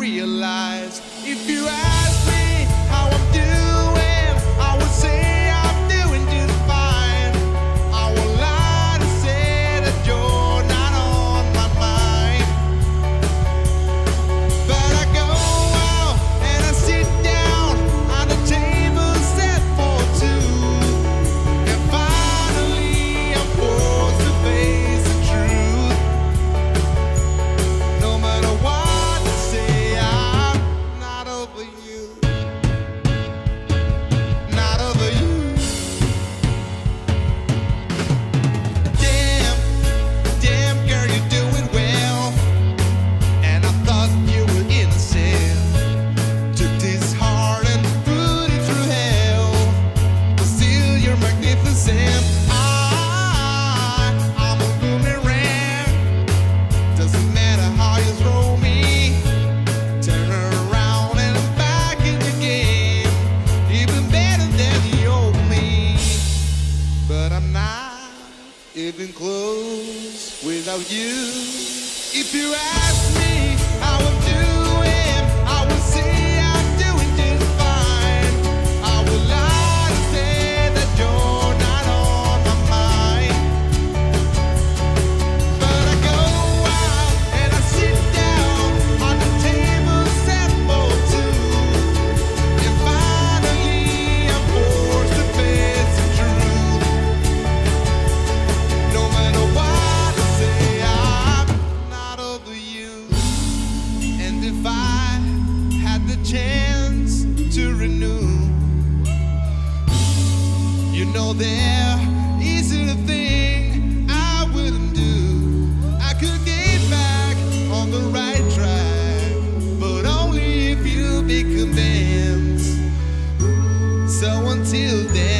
realize. living close without you. If you ask me. If I had the chance to renew, you know there isn't a thing I wouldn't do. I could get back on the right track, but only if you be convinced. So until then.